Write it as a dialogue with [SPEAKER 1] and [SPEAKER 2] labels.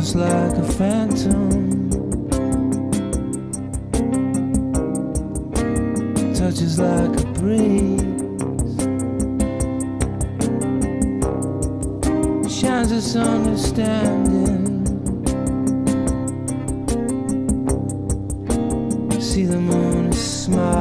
[SPEAKER 1] just like a phantom. Touches like a breeze. Shines us understanding. See the moon smile.